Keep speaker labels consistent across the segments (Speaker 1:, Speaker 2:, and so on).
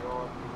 Speaker 1: flat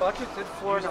Speaker 2: buckets and
Speaker 3: floors.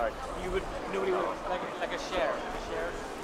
Speaker 2: Right. You would nobody would like like a share, a
Speaker 3: share.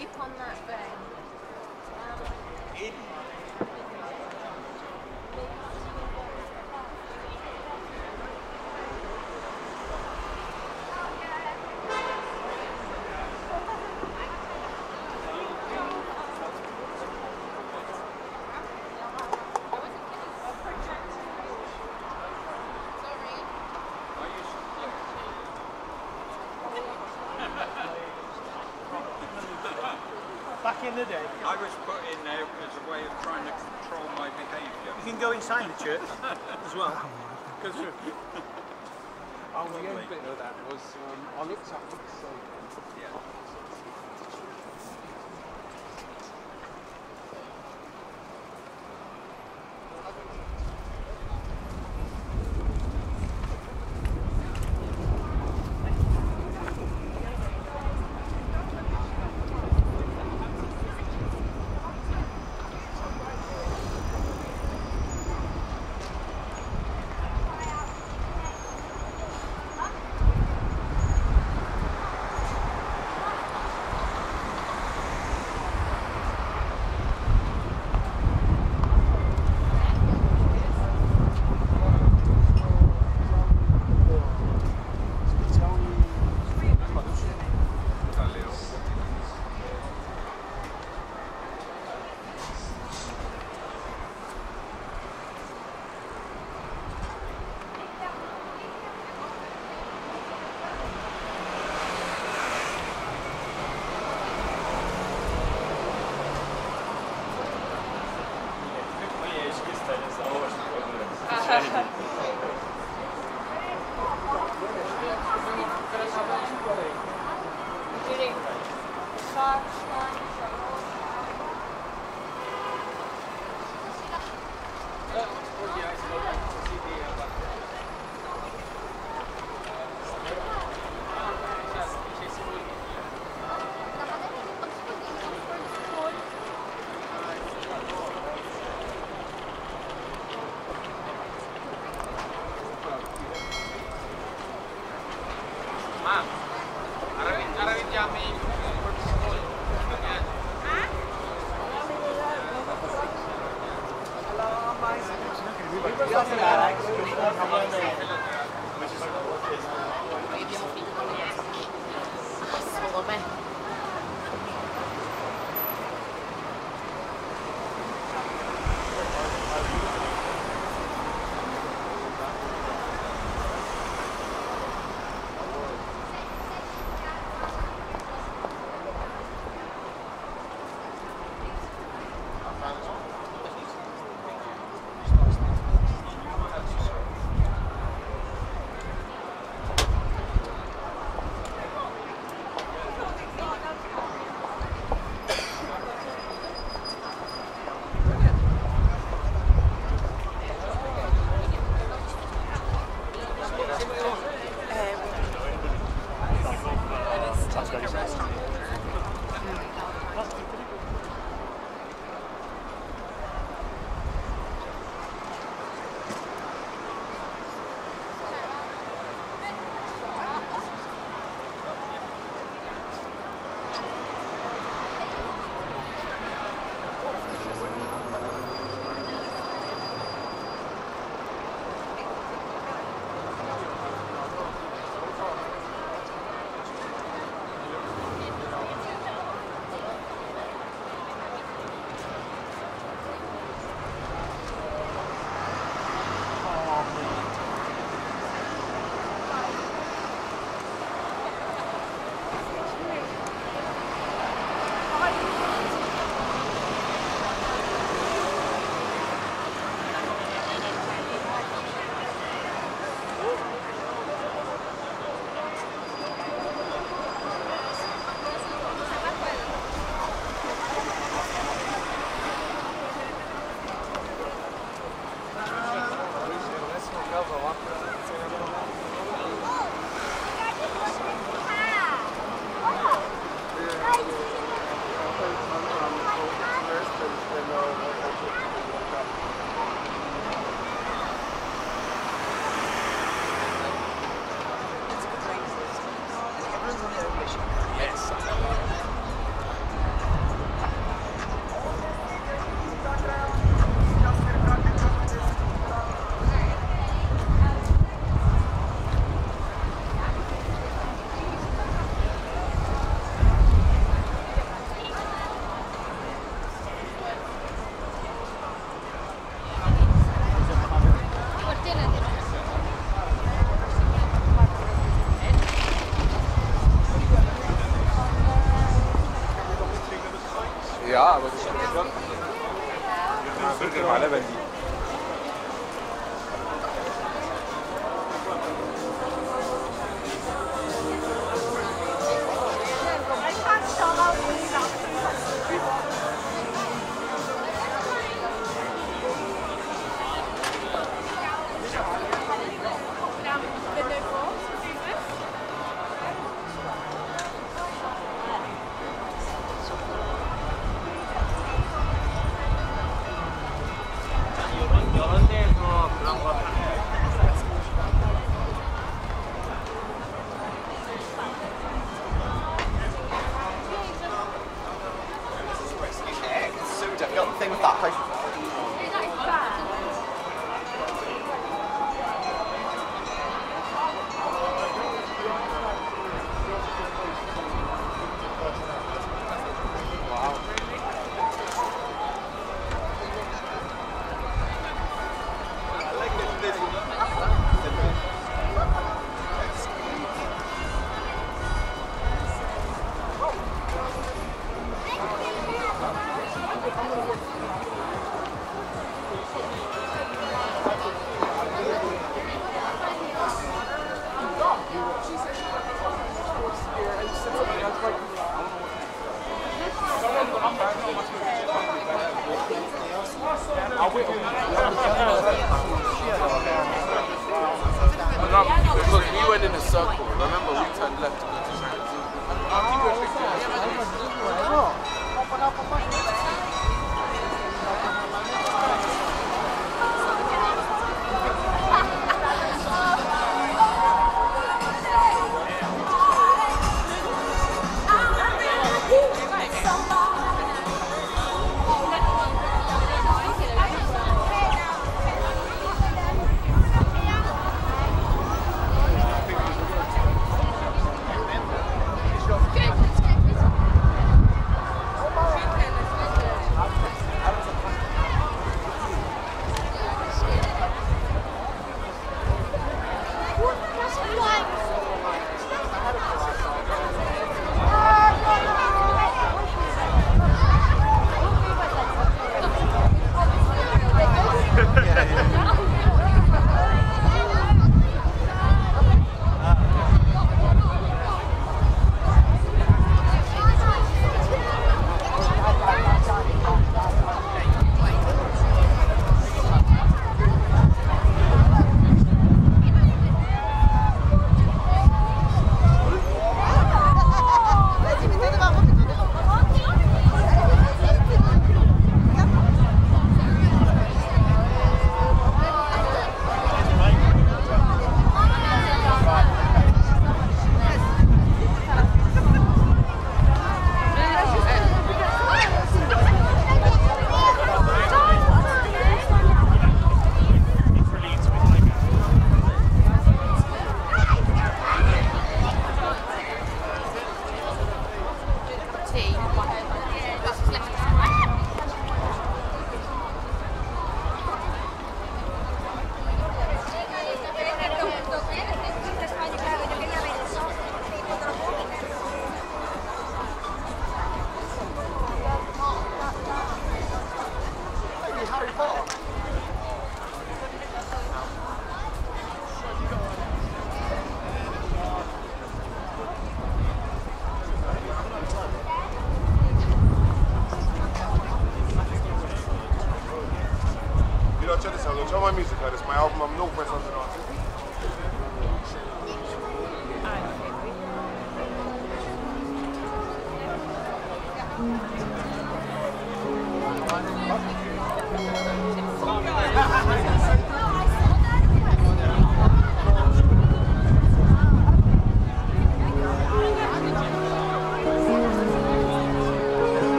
Speaker 3: Keep on that
Speaker 1: in the day.
Speaker 4: I was put in there as a way of trying to control my behaviour.
Speaker 5: You can go inside the church as well. Go through.
Speaker 6: Oh, the end bit of that was um, I looked up and said,
Speaker 4: Yeah. ◆